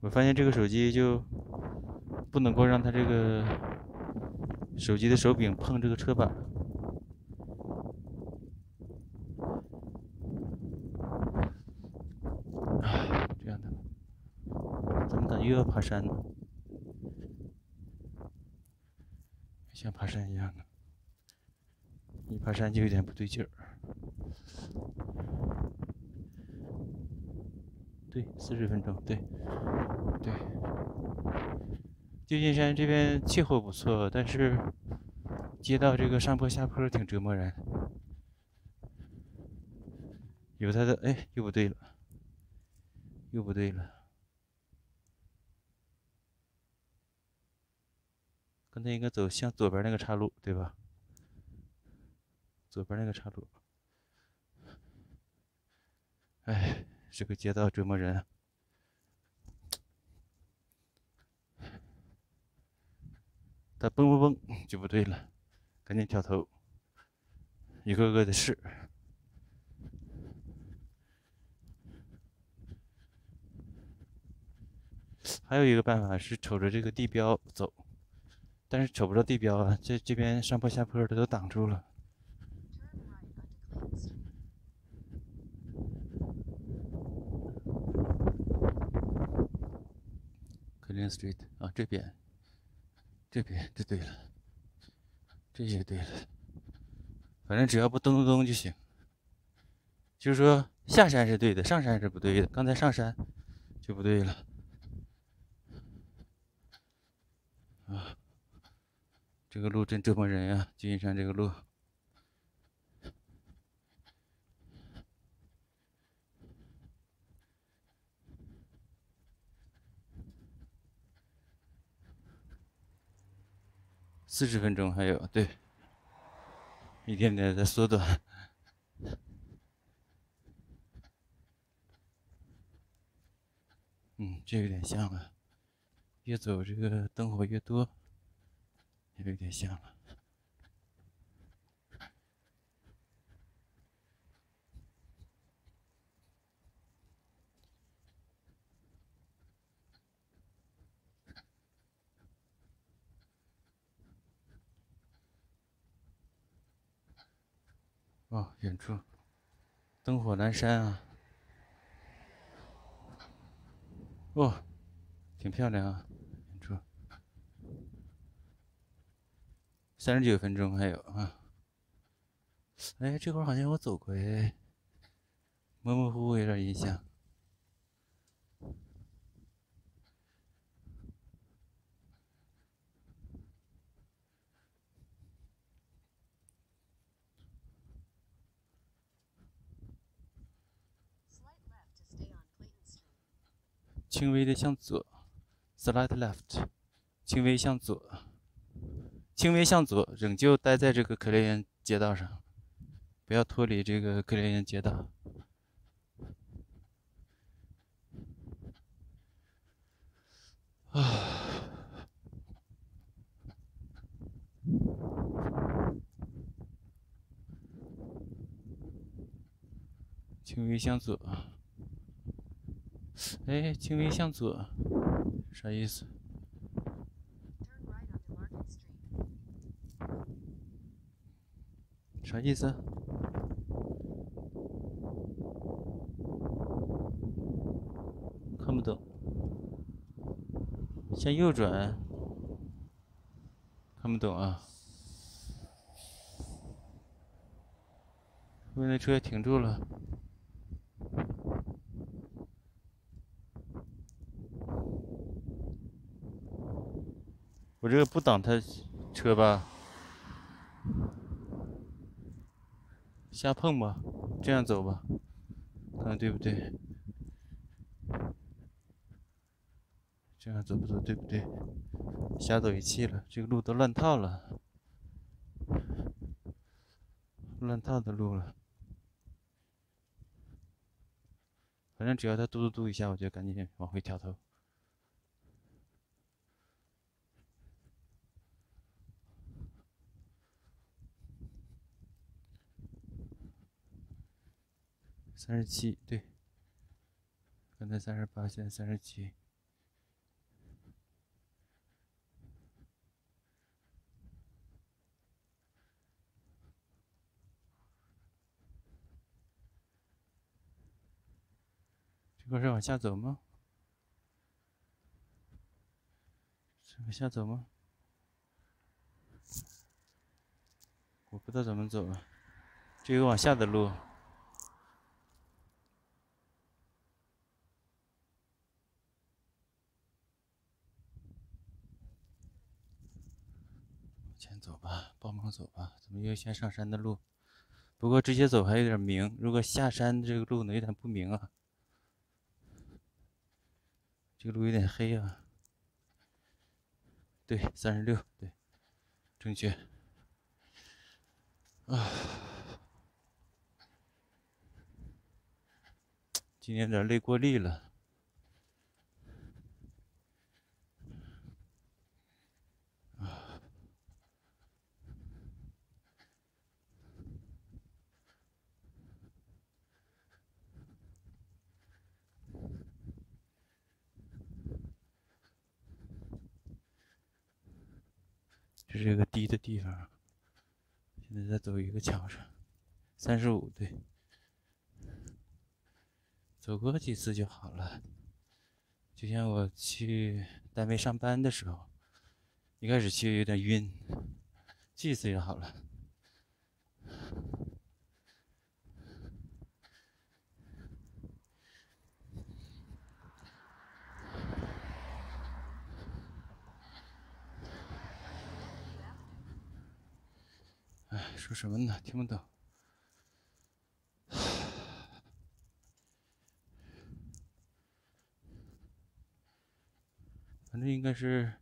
我发现这个手机就不能够让它这个手机的手柄碰这个车把。这样的，怎么感觉又要爬山呢？像爬山一样的，一爬山就有点不对劲儿。对，四十分钟，对，对。旧金山这边气候不错，但是街道这个上坡下坡挺折磨人。有它的，哎，又不对了，又不对了。刚才应该走向左边那个岔路，对吧？左边那个岔路。哎。这个街道折磨人，他蹦蹦蹦就不对了，赶紧调头，一个个的试。还有一个办法是瞅着这个地标走，但是瞅不着地标啊，这这边上坡下坡的都挡住了。Clean Street 啊，这边，这边就对了，这也对了，反正只要不咚咚咚就行。就是说下山是对的，上山是不对的。刚才上山就不对了。啊，这个路真折磨人呀，金山这个路。四十分钟还有对，一点点在缩短。嗯，这有点像了，越走这个灯火越多，有点像了。哦，远处灯火阑珊啊！哦，挺漂亮啊，远处。三十九分钟还有啊！哎，这会儿好像我走过，模模糊糊有点印象。轻微的向左，slight left，轻微向左，轻微向左，仍旧待在这个克雷恩街道上，不要脱离这个克雷恩街道。啊，轻微向左。哎，轻微向左，啥意思？啥意思？看不懂。向右转，看不懂啊。后面的车停住了。我这个不挡他车吧，瞎碰吧，这样走吧，看看对不对？这样走不走对不对？瞎走一气了，这个路都乱套了，乱套的路了。反正只要他嘟嘟嘟一下，我就赶紧往回调头。三十七对刚才三十八现在三十七。这块是往下走吗？是往下走吗？我不知道怎么走啊这有往下的路。帮忙走吧，怎么又先上山的路？不过直接走还有点明，如果下山这个路呢，有点不明啊。这个路有点黑啊。对，三十六，对，正确。啊，今天有点累过力了。这是一个低的地方，现在在走一个桥上，三十五对，走过几次就好了。就像我去单位上班的时候，一开始去有点晕，几次就好了。哎，说什么呢？听不懂。反正应该是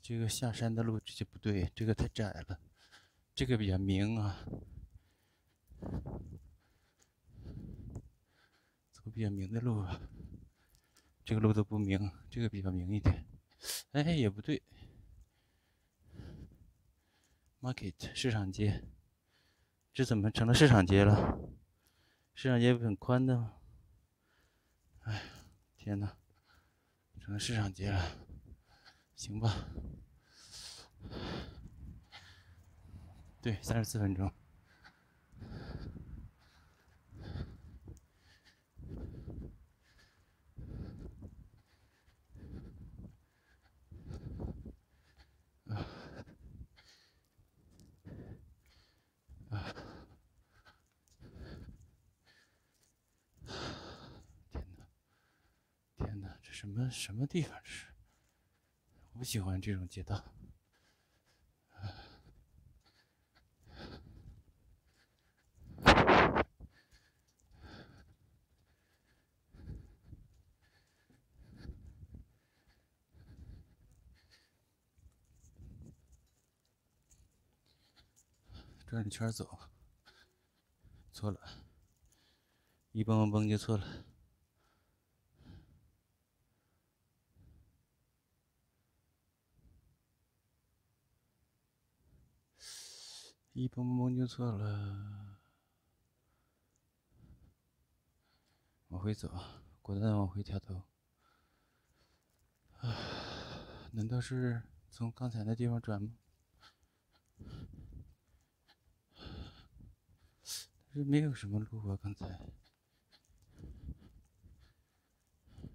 这个下山的路，这就不对，这个太窄了，这个比较明啊，走比较明的路啊，这个路都不明，这个比较明一点。哎，也不对。Market 市场街，这怎么成了市场街了？市场街不很宽的吗？哎，天哪，成了市场街了，行吧？对，三十四分钟。什么什么地方是？我不喜欢这种街道。转着圈走，错了，一蹦蹦蹦就错了。一蹦蹦蹦就错了，往回走，果断往回调头。难道是从刚才那地方转吗？但是没有什么路啊，刚才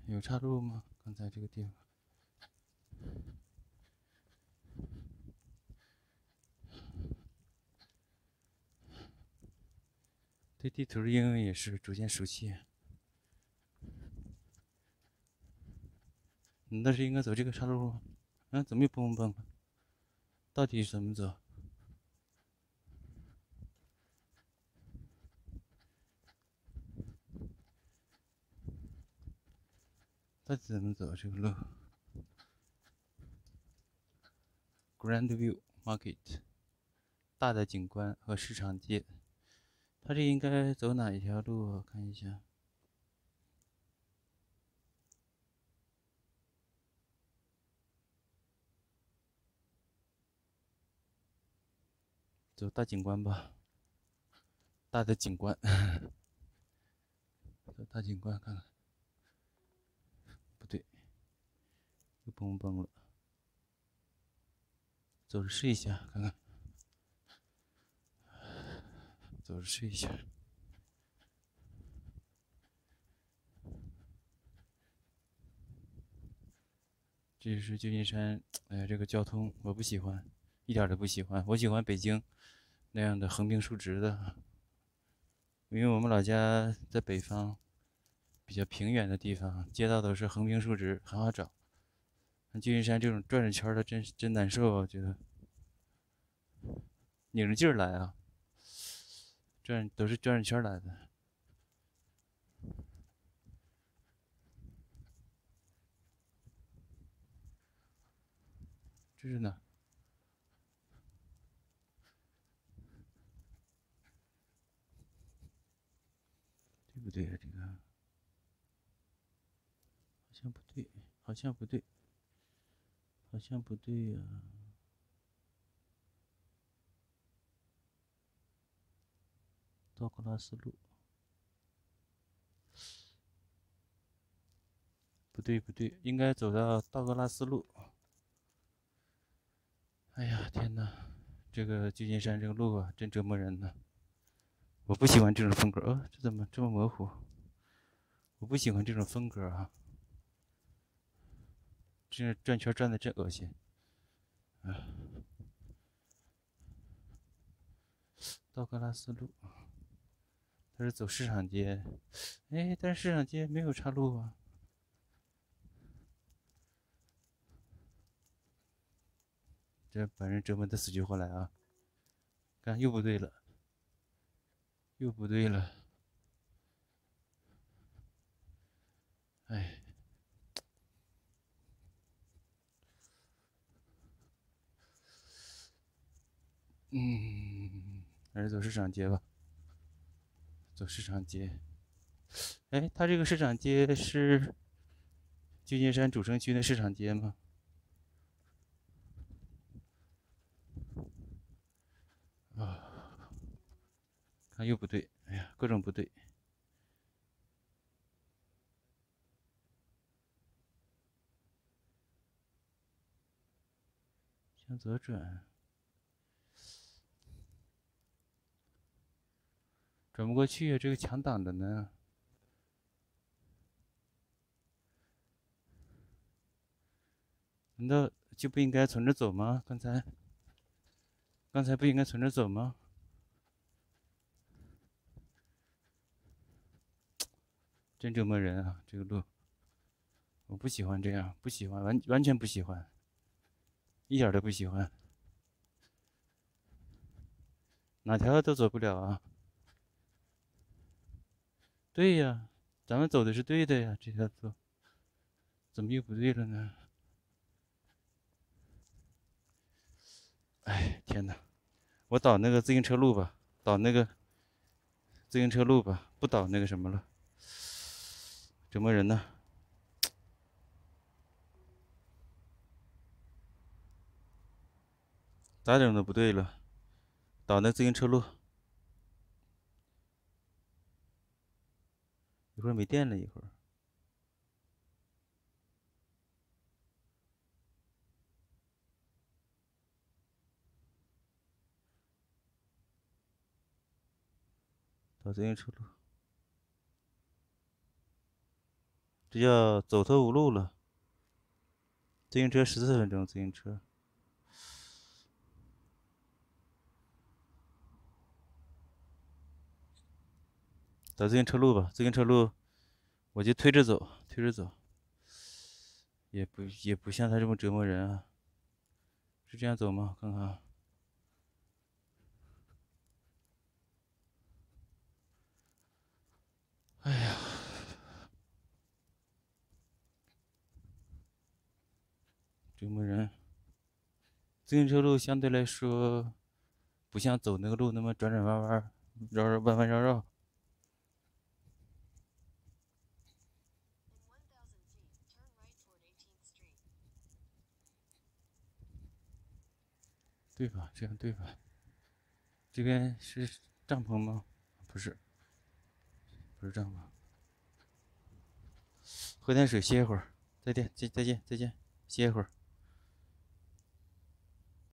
有岔路吗？刚才这个地方。对地图的应用也是逐渐熟悉。你那是应该走这个岔路吗？啊，怎么又蹦蹦蹦？到底怎么走？到底怎么走这个路？Grand View Market，大的景观和市场街。他这应该走哪一条路？看一下，走大景观吧，大的景观，走大景观看看，不对，又蹦蹦了，走着试一下看看。走着睡一下。这是旧金山，哎呀，这个交通我不喜欢，一点都不喜欢。我喜欢北京那样的横平竖直的，因为我们老家在北方，比较平原的地方，街道都是横平竖直，很好找。旧金山这种转着圈的，真真难受啊，我觉得。拧着劲儿来啊。转都是转着圈来的。这是哪？对不对啊？这个好像不对，好像不对，好像不对呀！道格拉斯路，不对不对，应该走到道格拉斯路。哎呀，天哪！这个旧金山这个路啊，真折磨人呢。我不喜欢这种风格。哦，这怎么这么模糊？我不喜欢这种风格啊。这转圈转的真恶心。啊，道格拉斯路，他是走市场街。哎，但是市场街没有岔路啊。这把人折磨的死去活来啊！看又不对了，又不对了，哎，嗯，还是走市场街吧，走市场街。哎，他这个市场街是旧金山主城区的市场街吗？啊，看又不对，哎呀，各种不对。向左转，转不过去啊！这个墙挡的呢，难道就不应该从这走吗？刚才？刚才不应该从这走吗？真折磨人啊！这个路，我不喜欢这样，不喜欢，完完全不喜欢，一点都不喜欢，哪条都走不了啊！对呀，咱们走的是对的呀，这条路，怎么又不对了呢？哎，天哪！我导那个自行车路吧，导那个自行车路吧，不导那个什么了，折磨人呢。咋整都不对了，导那自行车路，会儿没电了，一会儿。走自行车路，这叫走投无路了。自行车十四分钟，自行车。走自行车路吧，自行车路，我就推着走，推着走，也不也不像他这么折磨人啊。是这样走吗？看看。哎呀，折磨人！自行车路相对来说，不像走那个路那么转转弯弯、绕绕弯弯绕绕。对吧？这样对吧？这边是帐篷吗？不是。不是帐篷？喝点水，歇一会儿。再见，再再见，再见，歇一会儿。